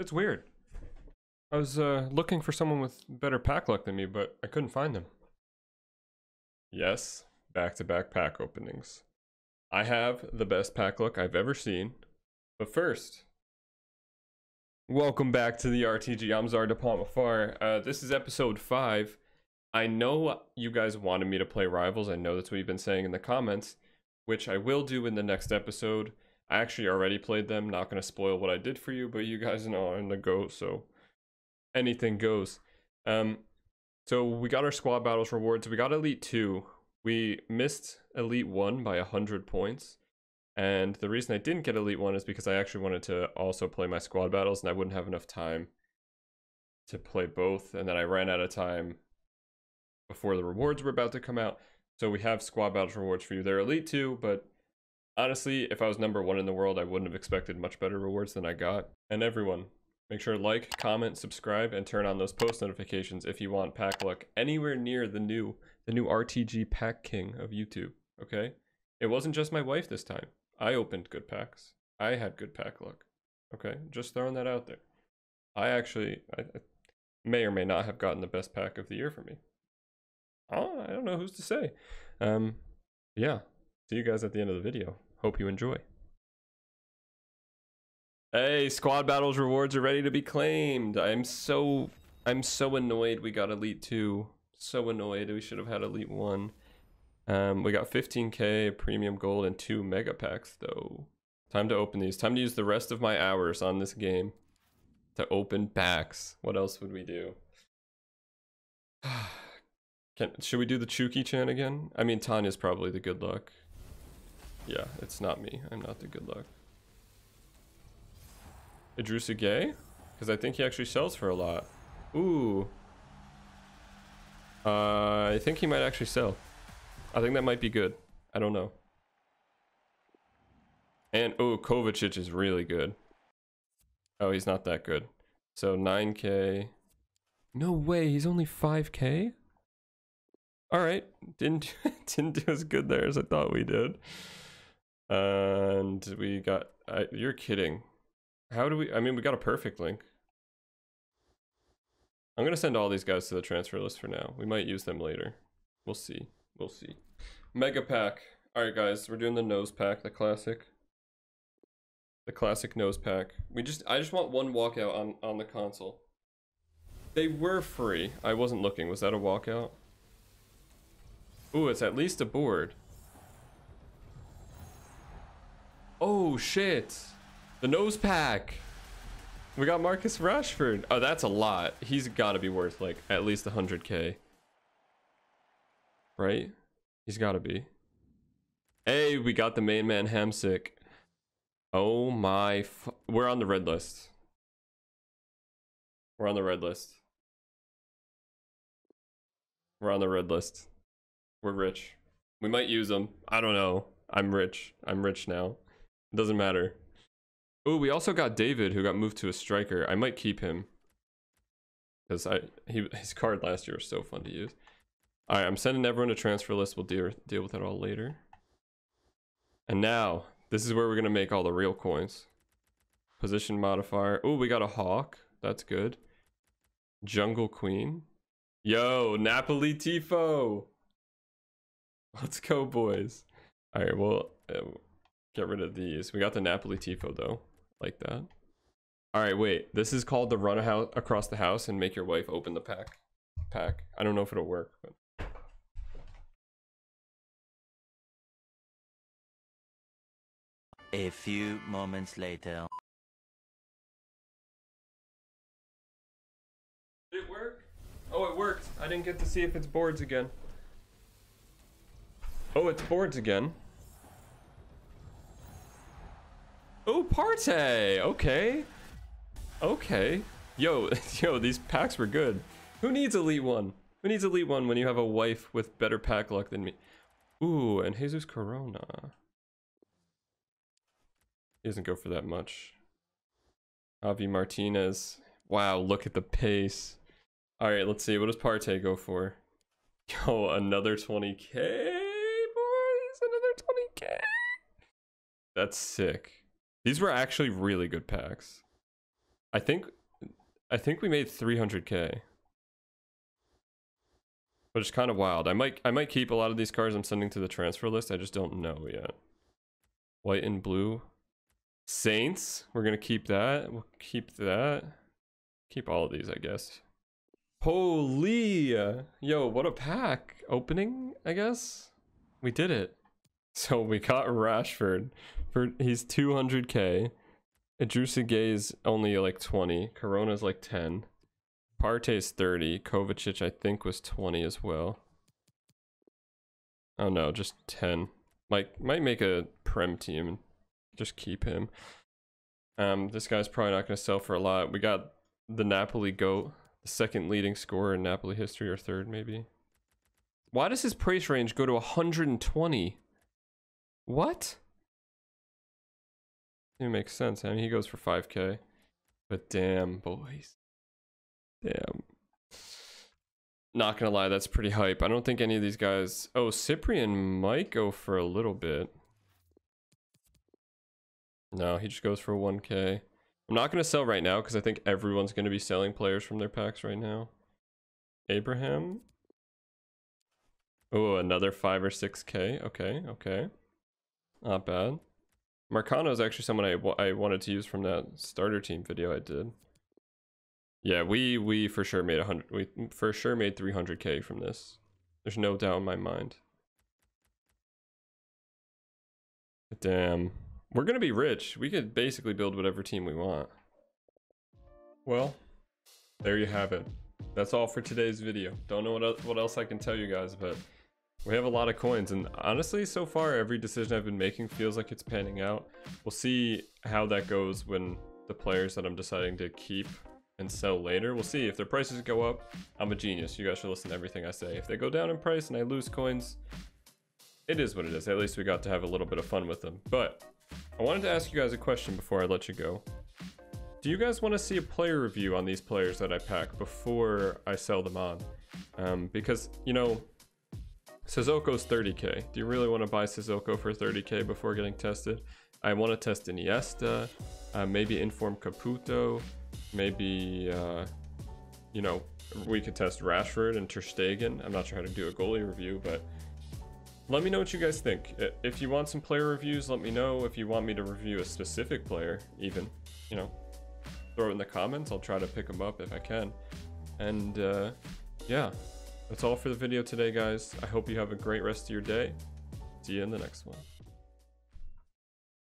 It's weird. I was uh, looking for someone with better pack luck than me, but I couldn't find them. Yes, back to back pack openings. I have the best pack luck I've ever seen. But first, welcome back to the RTG. I'm Zard Mafar. Uh, this is episode 5. I know you guys wanted me to play Rivals. I know that's what you've been saying in the comments, which I will do in the next episode. I actually already played them. Not going to spoil what I did for you, but you guys know I'm the GOAT, so anything goes. Um, so we got our squad battles rewards. We got Elite 2. We missed Elite 1 by 100 points. And the reason I didn't get Elite 1 is because I actually wanted to also play my squad battles and I wouldn't have enough time to play both. And then I ran out of time before the rewards were about to come out. So we have squad battles rewards for you. They're Elite 2, but honestly, if I was number one in the world, I wouldn't have expected much better rewards than I got. And everyone, make sure to like, comment, subscribe, and turn on those post notifications if you want pack luck anywhere near the new the new RTG pack king of YouTube. Okay? It wasn't just my wife this time. I opened good packs. I had good pack luck. Okay? Just throwing that out there. I actually I, I may or may not have gotten the best pack of the year for me. Oh, I don't know who's to say. Um, yeah. See you guys at the end of the video. Hope you enjoy. Hey, squad battles rewards are ready to be claimed. I'm so I'm so annoyed we got elite 2. So annoyed. We should have had elite 1. Um we got 15k premium gold and 2 mega packs though. Time to open these. Time to use the rest of my hours on this game to open packs. What else would we do? Can, should we do the Chuki Chan again? I mean, Tanya's probably the good luck. Yeah, it's not me. I'm not the good luck. Idrissa Gueye? Because I think he actually sells for a lot. Ooh. Uh, I think he might actually sell. I think that might be good. I don't know. And, oh, Kovacic is really good. Oh, he's not that good. So 9k. No way, he's only 5k? All right, didn't didn't do as good there as I thought we did. And we got. I, you're kidding. How do we? I mean, we got a perfect link. I'm gonna send all these guys to the transfer list for now. We might use them later. We'll see. We'll see. Mega pack. All right, guys, we're doing the nose pack, the classic. The classic nose pack. We just. I just want one walkout on on the console. They were free. I wasn't looking. Was that a walkout? Ooh, it's at least a board. Oh, shit. The nose pack. We got Marcus Rashford. Oh, that's a lot. He's got to be worth, like, at least 100k. Right? He's got to be. Hey, we got the main man Hamsik. Oh my... We're on the red list. We're on the red list. We're on the red list. We're rich. We might use them. I don't know. I'm rich. I'm rich now. It doesn't matter. Oh, we also got David, who got moved to a striker. I might keep him. Because I he his card last year was so fun to use. Alright, I'm sending everyone to transfer list. We'll deal, deal with that all later. And now, this is where we're going to make all the real coins. Position modifier. Oh, we got a hawk. That's good. Jungle Queen. Yo, Napoli Tifo. Let's go, boys. All right, well, uh, get rid of these. We got the Napoli Tifo, though. Like that. All right, wait. This is called the run across the house and make your wife open the pack. Pack. I don't know if it'll work, but. A few moments later. Did it work? Oh, it worked. I didn't get to see if it's boards again. Oh, it's boards again. Oh, Partey. Okay. Okay. Yo, yo, these packs were good. Who needs Elite 1? Who needs Elite 1 when you have a wife with better pack luck than me? Ooh, and Jesus Corona. He doesn't go for that much. Avi Martinez. Wow, look at the pace. All right, let's see. What does Partey go for? Yo, another 20k? That's sick. These were actually really good packs. I think I think we made 300k. Which is kind of wild. I might I might keep a lot of these cards I'm sending to the transfer list. I just don't know yet. White and blue. Saints. We're gonna keep that. We'll keep that. Keep all of these, I guess. Holy! Yo, what a pack opening, I guess. We did it. So we got Rashford for he's 200k. Idrissa Gueye only like 20. Corona's like 10. Partey's 30. Kovacic I think was 20 as well. Oh no, just 10. Might might make a prem team and just keep him. Um, this guy's probably not going to sell for a lot. We got the Napoli goat, the second leading scorer in Napoli history, or third maybe. Why does his price range go to 120? What? It makes sense. I mean, he goes for 5k. But damn, boys. Damn. Not gonna lie, that's pretty hype. I don't think any of these guys... Oh, Cyprien might go for a little bit. No, he just goes for 1k. I'm not gonna sell right now because I think everyone's gonna be selling players from their packs right now. Abraham. Oh, another 5 or 6k. Okay, okay. Not bad. Marcano is actually someone I, I wanted to use from that starter team video I did. Yeah, we we for sure made a hundred. We for sure made 300k from this. There's no doubt in my mind. Damn, we're gonna be rich. We could basically build whatever team we want. Well, there you have it. That's all for today's video. Don't know what what else I can tell you guys, but. We have a lot of coins, and honestly, so far, every decision I've been making feels like it's panning out. We'll see how that goes when the players that I'm deciding to keep and sell later. We'll see. If their prices go up, I'm a genius. You guys should listen to everything I say. If they go down in price and I lose coins, it is what it is. At least we got to have a little bit of fun with them. But I wanted to ask you guys a question before I let you go. Do you guys want to see a player review on these players that I pack before I sell them on? Um, because, you know, Sissoko's 30k. Do you really want to buy Sissoko for 30k before getting tested? I want to test Iniesta, uh, maybe Inform Caputo, maybe, uh, you know, we could test Rashford and Ter Stegen. I'm not sure how to do a goalie review, but let me know what you guys think. If you want some player reviews, let me know. If you want me to review a specific player, even, you know, throw it in the comments. I'll try to pick them up if I can. And uh, yeah. That's all for the video today, guys. I hope you have a great rest of your day. See you in the next one.